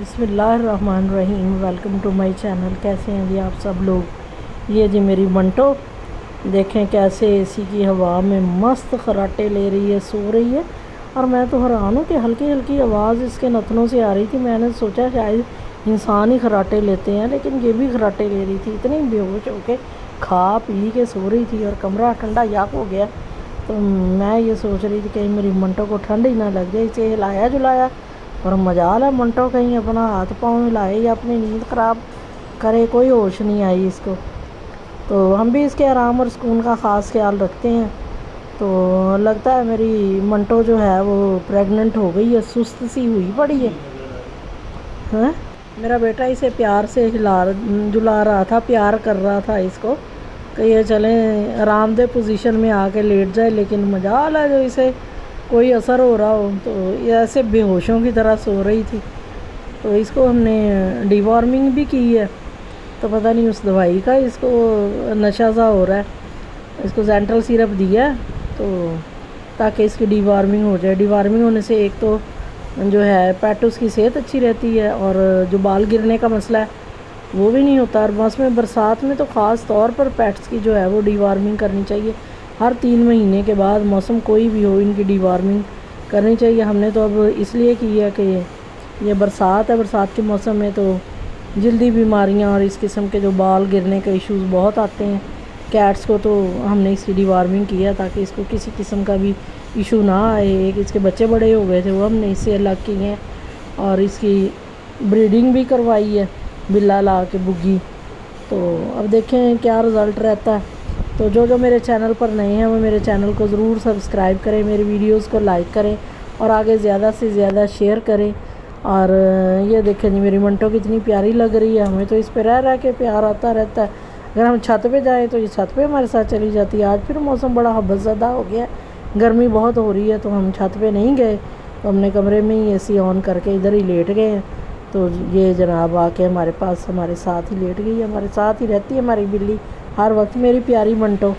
بسم اللہ الرحمن الرحیم ویلکم ٹو مائی چینل کیسے ہیں جی آپ سب لوگ؟ یہ جی میری منٹو، دیکھیں کیسے اے سی کی ہوا میں مست خراٹے لے رہی ہے، سو رہی ہے۔ اور میں تو حیران ہوں کہ ہلکی ہلکی آواز اس کے نتنوں سے آ رہی تھی۔ میں نے سوچا شاید انسان ہی خراٹے لیتے ہیں، لیکن یہ بھی خراٹے لے رہی تھی۔ اتنی بے ہوش ہو کے کھا پی کے سو رہی تھی اور کمرہ ٹھنڈا یک ہو گیا۔ تو میں یہ سوچ رہی تھی کہ میری منٹو کو ٹھنڈ ہی نہ لگ جائے، اسے ہلایا جلایا۔ اور مجال ہے منٹو کہیں اپنا ہاتھ پاؤں ہلائے یا اپنی نیند خراب کرے کوئی ہوش نہیں آئی اس کو تو ہم بھی اس کے آرام اور سکون کا خاص خیال رکھتے ہیں تو لگتا ہے میری منٹو جو ہے وہ پریگننٹ ہو گئی ہے سست سی ہوئی پڑی ہے میرا بیٹا اسے پیار سے ہلا جلا رہا تھا پیار کر رہا تھا اس کو کہ یہ چلیں آرام دہ پوزیشن میں آ کے لیٹ جائے لیکن مجال ہے جو اسے کوئی اثر ہو رہا ہو، تو یہ ایسے بے ہوشوں کی طرح سو رہی تھی۔ تو اس کو ہم نے ڈی وارمنگ بھی کی ہے۔ تو پتہ نہیں اس دوائی کا اس کو نشہ سا ہو رہا ہے۔ اس کو زینٹرل سیرپ دیا ہے۔ تو تاکہ اس کی ڈی وارمنگ ہو جائے۔ ڈی وارمنگ ہونے سے ایک تو جو ہے پیٹ اس کی صحت اچھی رہتی ہے اور جو بال گرنے کا مسئلہ ہے، وہ بھی نہیں ہوتا۔ اور موسم برسات میں تو خاص طور پر پیٹس کی جو ہے وہ ڈی وارمنگ کرنی چاہیے۔ ہر تین مہینے کے بعد موسم کوئی بھی ہو، ان کی ڈی وارمنگ کرنی چاہیے۔ ہم نے تو اب اس لیے کی ہے کہ یہ برسات ہے، برسات کے موسم میں تو جلدی بیماریاں اور اس قسم کے جو بال گرنے کے ایشوز بہت آتے ہیں۔ کیٹس کو تو ہم نے اس کی ڈی وارمنگ کیا تاکہ اس کو کسی قسم کا بھی ایشو نہ آئے۔ ایک اس کے بچے بڑے ہو گئے تھے، وہ ہم نے اس سے الگ کی ہیں اور اس کی بریڈنگ بھی کروائی ہے، بلا لا کے بگی تو اب دیکھیں کیا رزلٹ رہتا ہے۔ تو جو جو میرے چینل پر نئے ہیں وہ میرے چینل کو ضرور سبسکرائب کریں میری ویڈیوز کو لائک کریں اور آگے زیادہ سے زیادہ شیئر کریں۔ اور یہ دیکھیں جی میری منٹو کتنی پیاری لگ رہی ہے، ہمیں تو اس پہ رہ رہ کے پیار آتا رہتا ہے۔ اگر ہم چھت پہ جائیں تو یہ چھت پہ ہمارے ساتھ چلی جاتی ہے۔ آج پھر موسم بڑا حبت زدہ ہو گیا ہے، گرمی بہت ہو رہی ہے تو ہم چھت پہ نہیں گئے۔ تو ہم نے کمرے میں ہی اے سی آن کر کے ادھر ہی لیٹ گئے ہیں۔ تو یہ جناب آ کے ہمارے پاس ہمارے ساتھ ہی لیٹ گئی، ہمارے ساتھ ہی رہتی ہے ہماری بلی۔ ہر وقت میری پیاری منٹو